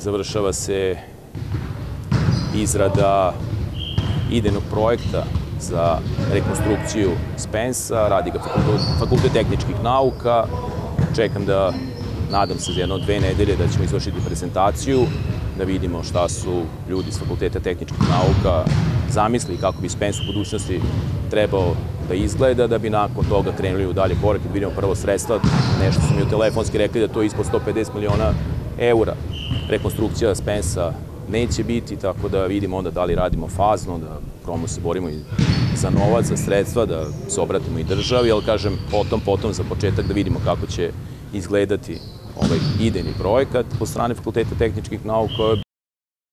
završava se izrada idejnog projekta za rekonstrukciju Spensa, radi ga fakultet, tehničkih nauka. Čekam da, nadam se za jedno dve nedelje da ćemo izvršiti prezentaciju, da vidimo šta su ljudi iz fakulteta tehničkih nauka zamisli kako bi Spens u budućnosti trebao da izgleda, da bi nakon toga krenuli u dalje korake, da vidimo prvo sredstva, nešto su mi u telefonski rekli da to je ispod 150 miliona eura. Rekonstrukcija Spensa neće biti, tako da vidimo onda da li radimo fazno, da promo se borimo i za novac, za sredstva, da se obratimo i državi, ali kažem, potom, potom za početak da vidimo kako će izgledati ovaj idejni projekat po strane Fakulteta tehničkih nauka,